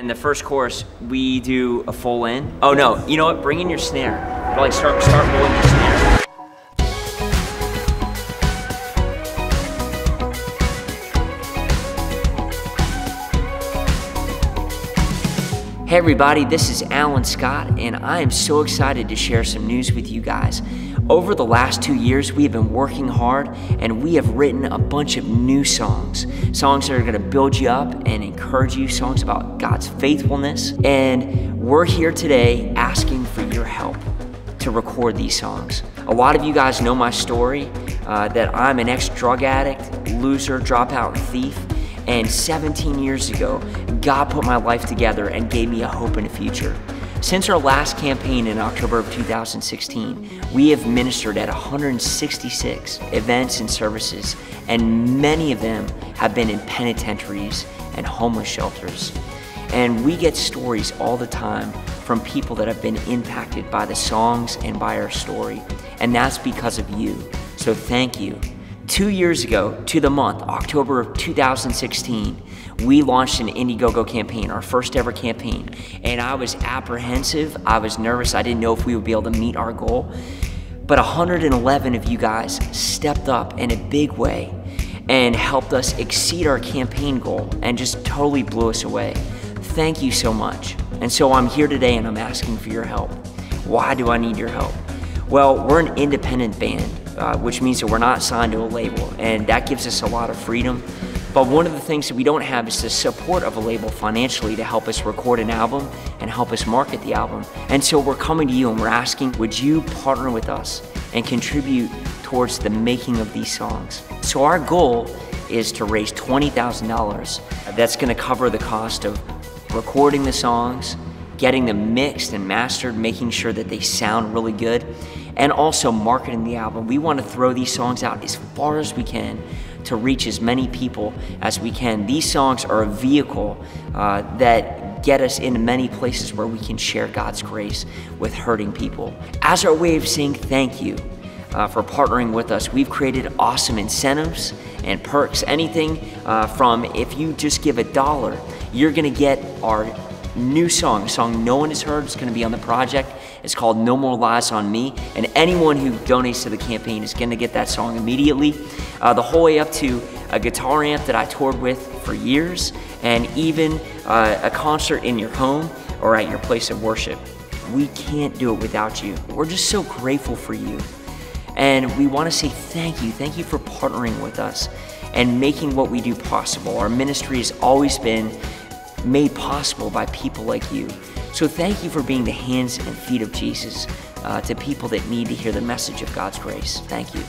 In the first course, we do a full in. Oh no, you know what? Bring in your snare. Like start start rolling your snare. Hey everybody, this is Allan Scott, and I am so excited to share some news with you guys. Over the last two years, we have been working hard and we have written a bunch of new songs. Songs that are gonna build you up and encourage you, songs about God's faithfulness. And we're here today asking for your help to record these songs. A lot of you guys know my story uh, that I'm an ex drug addict, loser, dropout, thief. And 17 years ago, God put my life together and gave me a hope and a future. Since our last campaign in October of 2016, we have ministered at 166 events and services, and many of them have been in penitentiaries and homeless shelters. And we get stories all the time from people that have been impacted by the songs and by our story, and that's because of you. So thank you. Two years ago, to the month, October of 2016, we launched an Indiegogo campaign, our first ever campaign. And I was apprehensive, I was nervous, I didn't know if we would be able to meet our goal. But 111 of you guys stepped up in a big way and helped us exceed our campaign goal and just totally blew us away. Thank you so much. And so I'm here today and I'm asking for your help. Why do I need your help? Well, we're an independent band, uh, which means that we're not signed to a label, and that gives us a lot of freedom. But one of the things that we don't have is the support of a label financially to help us record an album and help us market the album. And so we're coming to you and we're asking, would you partner with us and contribute towards the making of these songs? So our goal is to raise $20,000. That's gonna cover the cost of recording the songs, getting them mixed and mastered, making sure that they sound really good, and also marketing the album. We want to throw these songs out as far as we can to reach as many people as we can. These songs are a vehicle uh, that get us into many places where we can share God's grace with hurting people. As our way of saying thank you, uh, for partnering with us. We've created awesome incentives and perks, anything uh, from if you just give a dollar, you're gonna get our new song, a song no one has heard. It's going to be on the project. It's called No More Lies on Me. And anyone who donates to the campaign is going to get that song immediately. Uh, the whole way up to a guitar amp that I toured with for years, and even uh, a concert in your home or at your place of worship. We can't do it without you. We're just so grateful for you. And we want to say thank you. Thank you for partnering with us and making what we do possible. Our ministry has always been made possible by people like you. So thank you for being the hands and feet of Jesus uh, to people that need to hear the message of God's grace. Thank you.